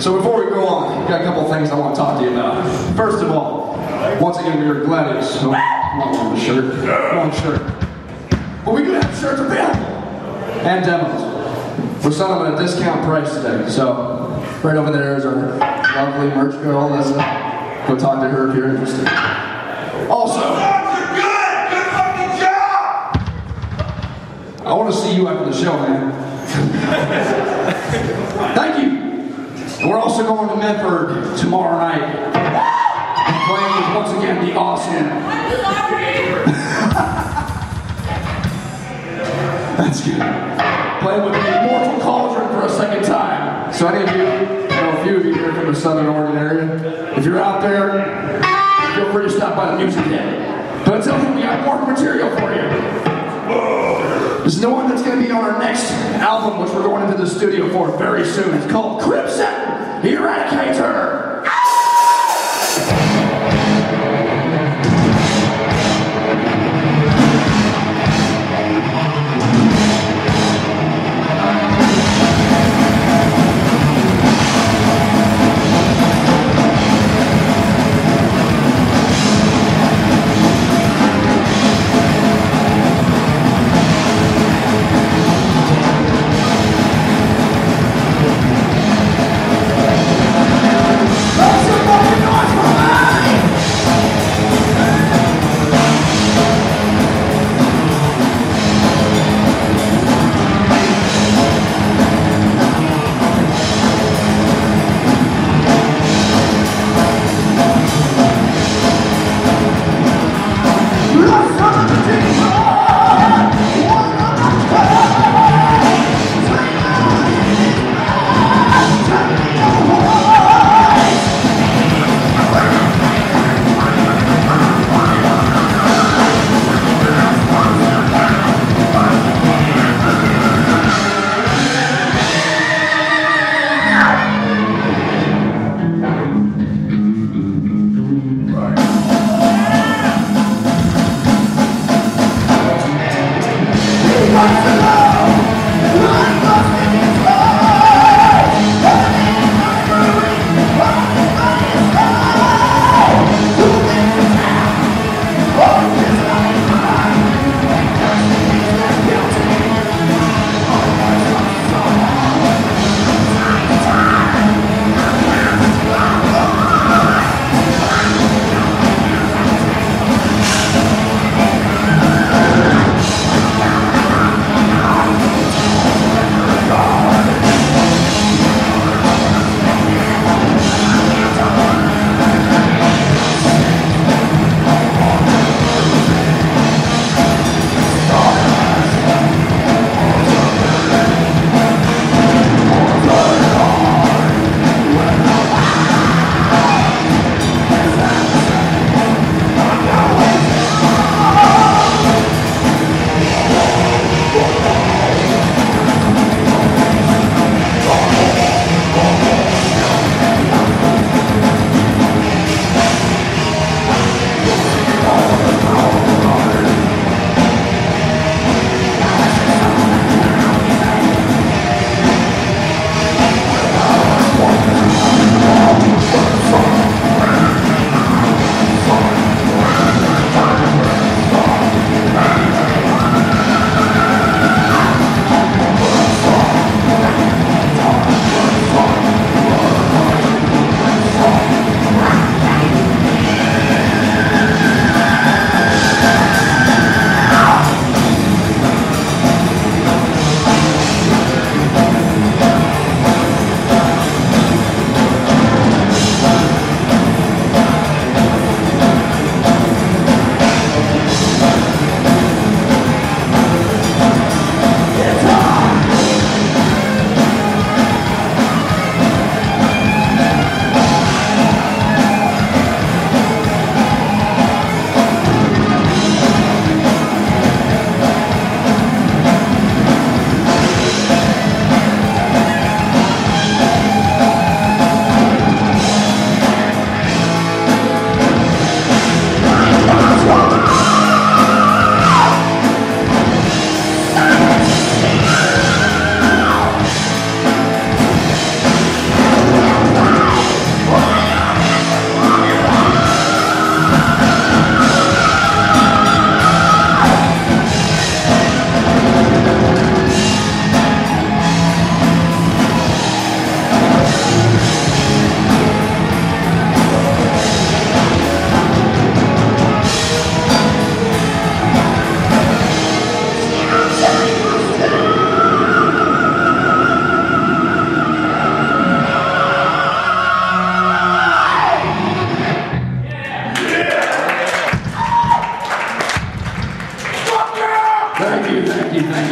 So before we go on, got a couple things I want to talk to you about. First of all, once again, we are Gladius. So, not on the shirt, wrong shirt. But we do have shirts available and demos. We're selling them at a discount price today. So, right over there is our lovely merch girl, Lisa. Go talk to her if you're interested. Also, Medford tomorrow night. Playing with once again the awesome. That's good. Playing with the Immortal Cauldron for a second time. So any of you, I know a few of you here from the Southern Oregon area, if you're out there, feel free to stop by the music den. But until then, we got more material for you. There's no one that's going to be on our album, which we're going into the studio for very soon. It's called Crimson Eradicator.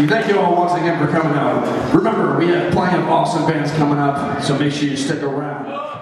you. Thank you all once again for coming out. Remember, we have plenty of awesome bands coming up, so make sure you stick around.